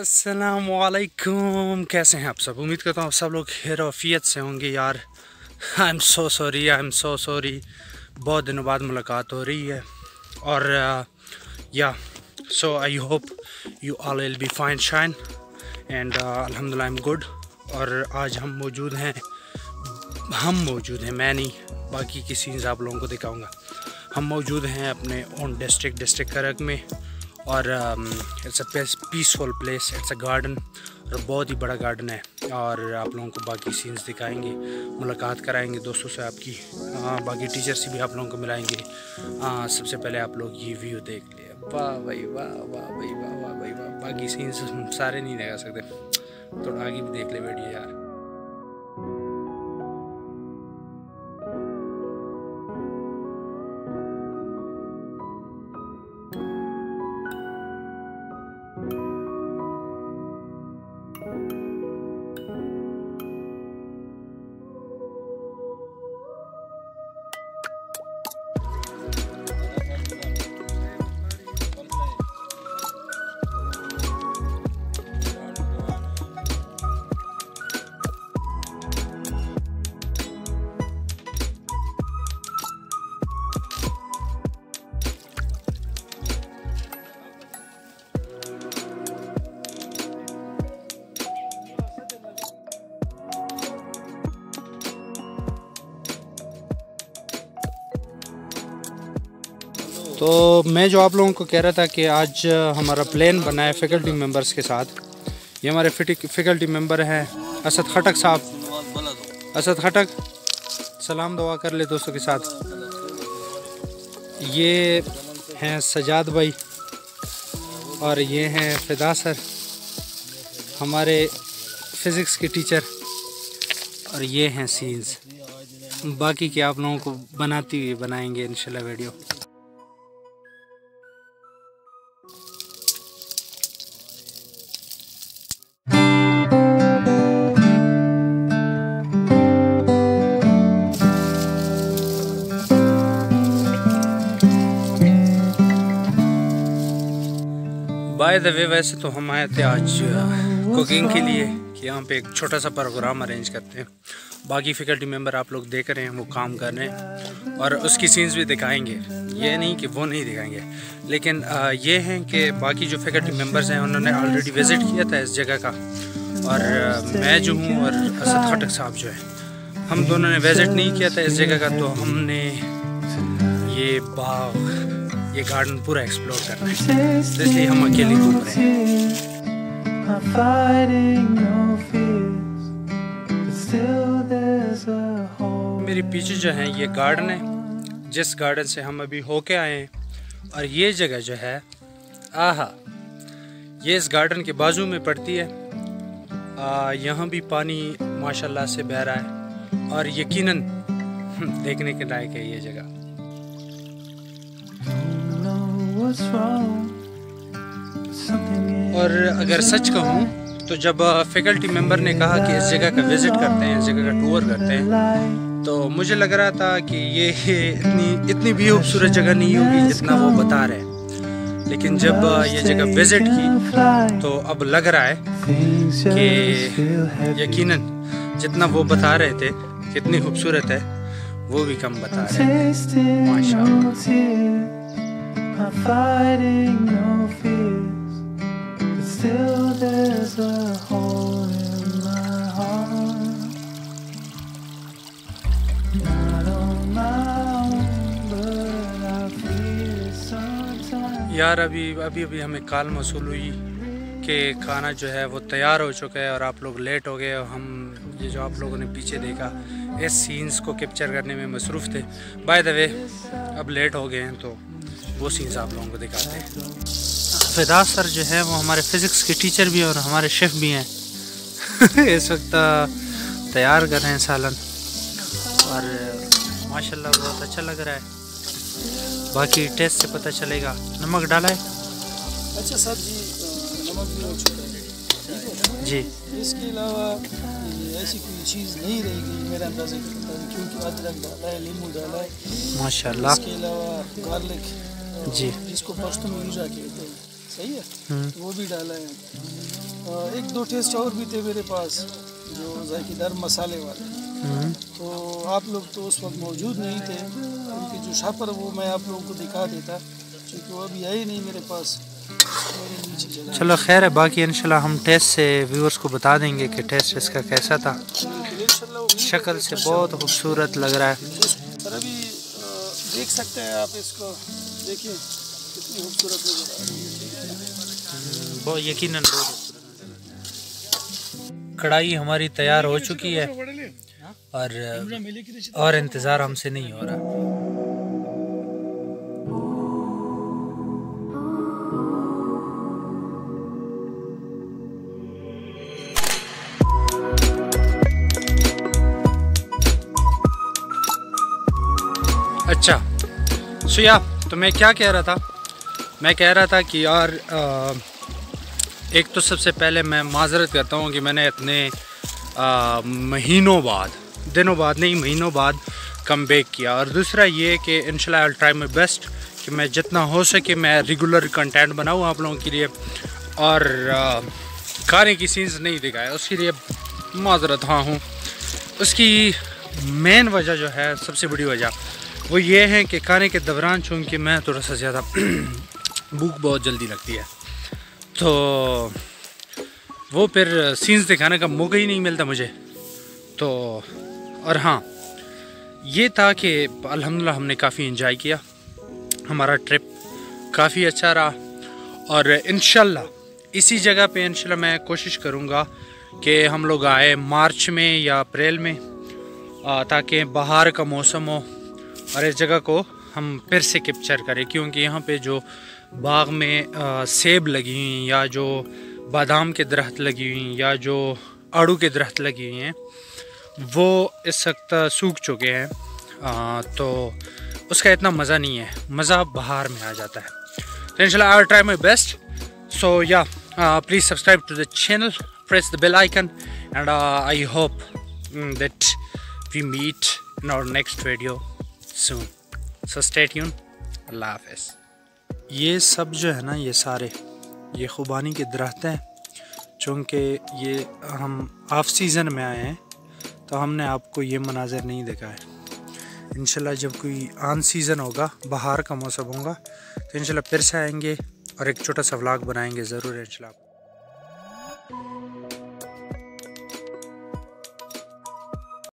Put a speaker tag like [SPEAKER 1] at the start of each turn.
[SPEAKER 1] असलकुम कैसे हैं आप सब? उम्मीद करता हूँ आप सब लोग खैरफियत से होंगे यार। I am so sorry I am so sorry बहुत दिनों बाद मुलाकात हो रही है। और yeah so I hope you all will be fine shine and अलहमदिल्ला आई एम गुड और आज हम मौजूद हैं। हम मौजूद हैं, मैं नहीं, बाकी की सीन्स आप लोगों को दिखाऊँगा। हम मौजूद हैं अपने ओन डिस्ट्रिक्ट डिस्ट्रिक्ट करक में। और it's a peaceful place it's a garden और बहुत ही बड़ा गार्डन है। और आप लोगों को बाकी सीन्स दिखाएँगे मुलाकात कराएँगे दोस्तों से आपकी। आ, बाकी टीचर से भी आप लोगों को मिलाएँगे। आ, सबसे पहले आप लोग ये व्यू देख लिए वाह भाई वाह वाह भाई वाह वाह भाई वाह। बाकी सीन्स सारे नहीं दिखा सकते। थोड़ा आगे भी देख ले वीडियो यार। तो मैं जो आप लोगों को कह रहा था कि आज हमारा प्लान बना है फैकल्टी मेंबर्स के साथ। ये हमारे फैकल्टी मेंबर हैं असद खटक साहब। असद खटक, सलाम दुआ कर ले दोस्तों के साथ। ये हैं सजाद भाई और ये हैं फिदा सर, हमारे फिज़िक्स के टीचर और ये हैं सीन्स बाकी के आप लोगों को बनाती हुई बनाएँगे इंशाल्लाह वीडियो। बाय द वे वैसे तो हम आए थे आज कुकिंग के लिए कि यहाँ पे एक छोटा सा प्रोग्राम अरेंज करते हैं। बाकी फैकल्टी मेंबर आप लोग देख रहे हैं वो काम कर रहे हैं और उसकी सीन्स भी दिखाएँगे। ये नहीं कि वो नहीं दिखाएँगे। लेकिन आ, ये हैं कि बाकी जो फैकल्टी मेंबर्स हैं उन्होंने ऑलरेडी विज़िट किया था इस जगह का। और मैं जो हूँ और असद खटक साहब जो है हम दोनों ने विज़िट नहीं किया था इस जगह का तो हमने ये बाग ये गार्डन पूरा एक्सप्लोर करना है। तो इसलिए हम अकेले घूम रहे हैं। मेरे पीछे जो है ये गार्डन है। जिस गार्डन से हम अभी होके आए हैं, और ये जगह जो है, आहा, ये इस गार्डन के बाजू में पड़ती है। यहाँ भी पानी माशाल्लाह से बह रहा है, और यकीनन देखने के लायक है ये जगह। और अगर सच कहूँ तो जब फैकल्टी मेंबर ने कहा कि इस जगह का विज़िट करते हैं इस जगह का टूर करते हैं तो मुझे लग रहा था कि ये इतनी इतनी भी खूबसूरत जगह नहीं होगी जितना वो बता रहे हैं। लेकिन जब ये जगह विज़िट की तो अब लग रहा है कि यकीनन जितना वो बता रहे थे कितनी खूबसूरत है वो भी कम बता रहे हैं। माशा not fighting no fears, but still there's a hole in my heart. Not on my own, but I feel it sometimes. यार अभी अभी अभी हमें कॉल मौसू हुई कि खाना जो है वो तैयार हो चुका है और आप लोग लेट हो गए और हम ये जो आप लोगों ने पीछे देखा इस सीन्स को कैप्चर करने में मसरूफ़ थे बाय द वे अब लेट हो गए हैं तो वो सीन्स आप लोगों को दिखाते हैं। फिदा सर जो है वो हमारे फिज़िक्स के टीचर भी और हमारे शेफ़ भी हैं। इस वक्त तैयार कर रहे हैं सालन। और माशाल्लाह बहुत अच्छा लग रहा है। बाकी टेस्ट से पता चलेगा। नमक डाला है?
[SPEAKER 2] अच्छा सर जी नमक भी हो चुका है।
[SPEAKER 1] जी।
[SPEAKER 2] इसके अलावा ऐसी कोई चीज़ नहीं रहेगी मेरा अंदाज़ा क्योंकि अदरक डाला है नींबू डाला है।
[SPEAKER 1] माशाल्लाह।
[SPEAKER 2] इसके अलावा गार्लिक
[SPEAKER 1] जी।
[SPEAKER 2] जिसको पश्तो में यूजा कहते हैं सही है? वो भी डाला है। एक दो टेस्ट और भी थे मेरे पास जो जायकेदार मसाले वाले।
[SPEAKER 1] हम्म।
[SPEAKER 2] तो आप लोग तो उस वक्त मौजूद नहीं थे। उनके जो शापर वो मैं आप लोगों को दिखा देता क्योंकि वो अभी आई नहीं मेरे पास।
[SPEAKER 1] चलो खैर है बाकी इंशाल्लाह हम टेस्ट से व्यूअर्स को बता देंगे कि टेस्ट इसका कैसा था। शक्ल से बहुत खूबसूरत लग रहा है।
[SPEAKER 2] देख सकते हैं आप इसको। देखिए, कितनी खूबसूरत नज़र आ रही है
[SPEAKER 1] बहुत बहुत कढ़ाई हमारी तैयार हो चुकी है और और इंतज़ार हमसे नहीं हो रहा। अच्छा सुया तो मैं क्या कह रहा था? मैं कह रहा था कि यार अ, एक तो सबसे पहले मैं माजरत करता हूँ कि मैंने इतने महीनों बाद दिनों बाद नहीं महीनों बाद कम बैक किया। और दूसरा ये कि इन आई ट्राई माई बेस्ट कि मैं जितना हो सके मैं रेगुलर कंटेंट बनाऊँ आप लोगों के लिए। और खाने की सीन्स नहीं दिखाया उसके लिए माजरत हाँ हूँ। उसकी मेन वजह जो है सबसे बड़ी वजह वो ये है कि खाने के दौरान चूँकि मैं थोड़ा सा ज़्यादा भूख बहुत जल्दी लगती है। तो वो फिर सीन्स दिखाने का मौका ही नहीं मिलता मुझे। तो और हाँ ये था कि अल्हम्दुलिल्लाह हमने काफ़ी इन्जॉय किया। हमारा ट्रिप काफ़ी अच्छा रहा और इन इसी जगह पे इंशाल्लाह मैं कोशिश करूँगा कि हम लोग आए मार्च में या अप्रैल में ताकि बाहर का मौसम हो। और इस जगह को हम फिर से कैप्चर करें क्योंकि यहाँ पे जो बाग में आ, सेब लगी हुई या जो बादाम के दरख्त लगी हुई या जो आड़ू के दरख्त लगी हुई हैं वो इस वक्त सूख चुके हैं। आ, तो उसका इतना मज़ा नहीं है। मज़ा बाहर में आ जाता है। तो इंशाल्लाह I try my best so yeah please subscribe to the channel bell icon. And uh, i hope mm, that we meet in our next video. Soon. So stay tuned. Allah hafiz. ये सब जो है ना, ये सारे, ये खुबानी के दरख्त हैं। चूँकि ये हम ऑफ़ सीज़न में आए हैं तो हमने आपको ये मनाजर नहीं देखा है। इंशाल्लाह जब कोई आन सीज़न होगा, बाहर का मौसम होगा तो इंशाल्लाह फिर से आएँगे और एक छोटा सा व्लॉग बनाएँगे ज़रूर इंशाल्लाह।